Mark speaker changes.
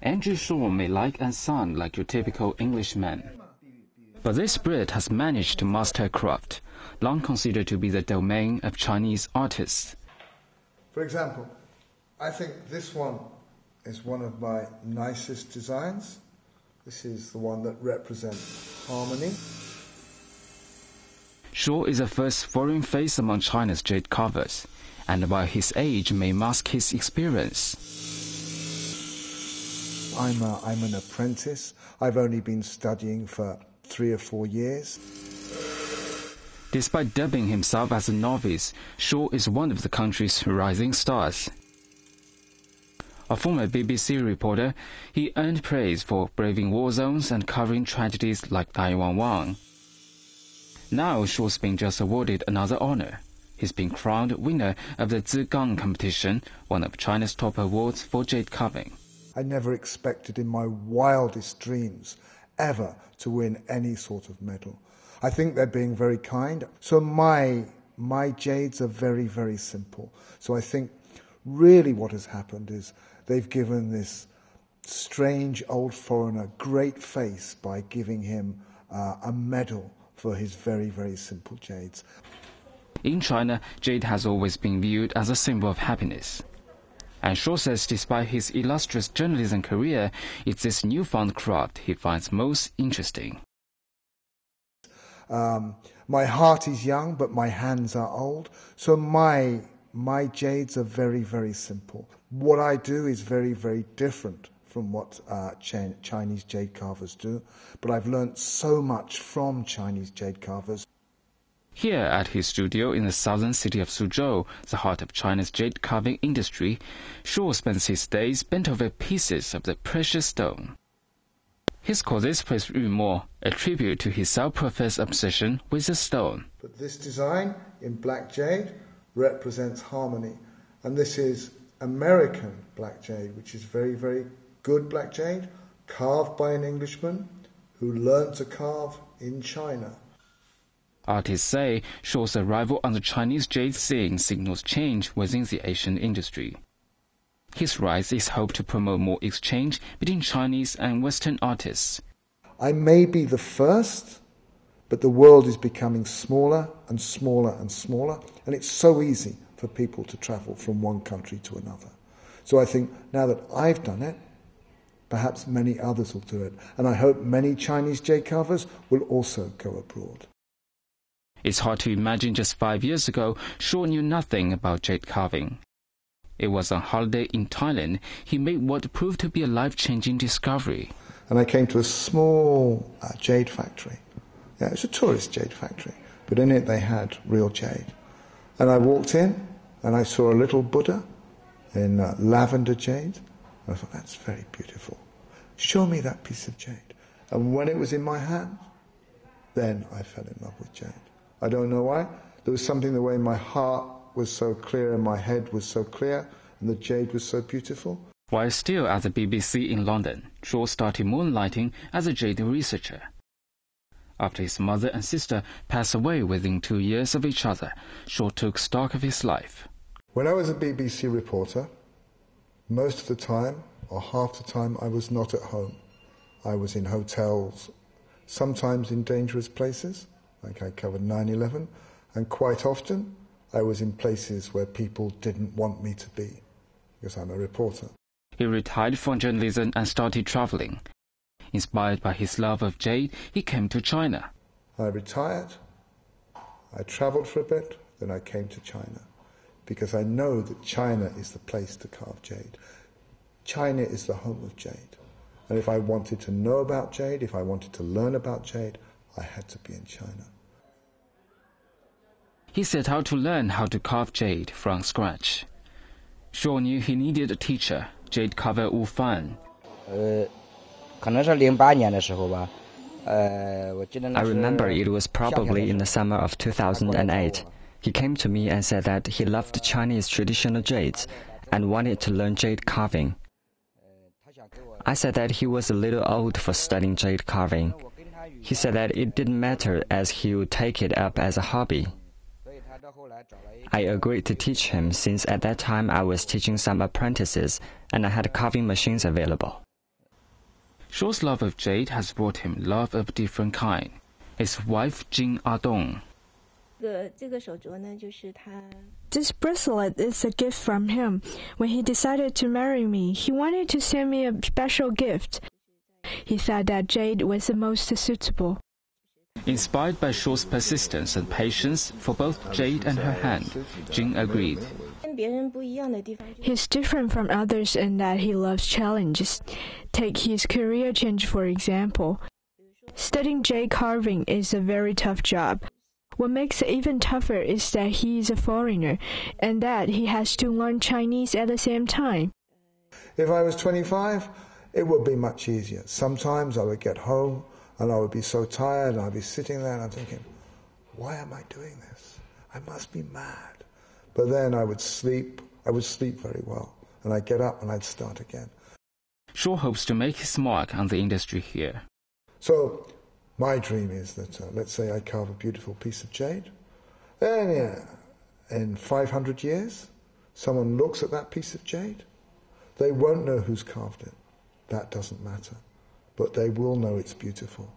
Speaker 1: Andrew Shaw may like and sound like your typical Englishman. But this Brit has managed to master a craft, long considered to be the domain of Chinese artists.
Speaker 2: For example, I think this one is one of my nicest designs. This is the one that represents harmony.
Speaker 1: Shaw is the first foreign face among China's jade carvers, and while his age may mask his experience,
Speaker 2: I'm, a, I'm an apprentice. I've only been studying for three or four years.
Speaker 1: Despite dubbing himself as a novice, Shaw is one of the country's rising stars. A former BBC reporter, he earned praise for braving war zones and covering tragedies like Tai Wan Wang. Now Shaw's been just awarded another honor. He's been crowned winner of the Zigang competition, one of China's top awards for jade carving.
Speaker 2: I never expected in my wildest dreams ever to win any sort of medal. I think they're being very kind. So my my jades are very very simple. So I think really what has happened is they've given this strange old foreigner great face by giving him uh, a medal for his very, very simple jades.
Speaker 1: In China, jade has always been viewed as a symbol of happiness. And Shaw says despite his illustrious journalism career, it's this newfound craft he finds most interesting.
Speaker 2: Um, my heart is young, but my hands are old. So my my jades are very, very simple. What I do is very, very different from what uh, Chinese jade carvers do, but I've learned so much from Chinese jade carvers.
Speaker 1: Here at his studio in the southern city of Suzhou, the heart of China's jade carving industry, Shaw spends his days bent over pieces of the precious stone. His called this place Mo, a tribute to his self-professed obsession with the stone.
Speaker 2: But this design in black jade represents harmony, and this is American black jade, which is very, very good black jade, carved by an Englishman who learned to carve in China.
Speaker 1: Artists say Shaw's arrival on the Chinese jade scene signals change within the Asian industry. His rise is hoped to promote more exchange between Chinese and Western artists.
Speaker 2: I may be the first, but the world is becoming smaller and smaller and smaller, and it's so easy for people to travel from one country to another. So I think now that I've done it, perhaps many others will do it. And I hope many Chinese jade carvers will also go abroad.
Speaker 1: It's hard to imagine just five years ago, Shaw knew nothing about jade carving. It was on holiday in Thailand he made what proved to be a life changing discovery.
Speaker 2: And I came to a small uh, jade factory. Yeah, it's a tourist jade factory, but in it they had real jade. And I walked in and I saw a little Buddha in uh, lavender jade. I thought, that's very beautiful. Show me that piece of jade. And when it was in my hand, then I fell in love with jade. I don't know why. There was something the way my heart was so clear and my head was so clear and the jade was so beautiful.
Speaker 1: While still at the BBC in London, Shaw started moonlighting as a jade researcher. After his mother and sister passed away within two years of each other, Shaw took stock of his life.
Speaker 2: When I was a BBC reporter, most of the time, or half the time, I was not at home. I was in hotels, sometimes in dangerous places, like I covered 9 11, and quite often I was in places where people didn't want me to be, because I'm a reporter.
Speaker 1: He retired from journalism and started traveling. Inspired by his love of jade, he came to China.
Speaker 2: I retired, I traveled for a bit, then I came to China because I know that China is the place to carve jade. China is the home of jade. And if I wanted to know about jade, if I wanted to learn about jade, I had to be in China.
Speaker 1: He set out to learn how to carve jade from scratch. Shaw knew he needed a teacher, jade carver Wu Fan.
Speaker 3: I
Speaker 4: remember it was probably in the summer of 2008. He came to me and said that he loved Chinese traditional jades and wanted to learn jade carving. I said that he was a little old for studying jade carving. He said that it didn't matter as he would take it up as a hobby. I agreed to teach him since at that time I was teaching some apprentices and I had carving machines available.
Speaker 1: Shaw's love of jade has brought him love of a different kind. His wife Jing Adong.
Speaker 3: This bracelet is a gift from him. When he decided to marry me, he wanted to send me a special gift. He thought that jade was the most suitable.
Speaker 1: Inspired by Shaw's persistence and patience for both Jade and her hand, Jing agreed.
Speaker 3: He's different from others in that he loves challenges. Take his career change for example. Studying jade carving is a very tough job. What makes it even tougher is that he is a foreigner and that he has to learn Chinese at the same time.
Speaker 2: If I was 25, it would be much easier. Sometimes I would get home and I would be so tired and I'd be sitting there and I'm thinking, why am I doing this? I must be mad. But then I would sleep, I would sleep very well. And I'd get up and I'd start again.
Speaker 1: Shaw hopes to make his mark on the industry here.
Speaker 2: So my dream is that, uh, let's say I carve a beautiful piece of jade. Then, yeah, in 500 years, someone looks at that piece of jade. They won't know who's carved it. That doesn't matter but they will know it's beautiful.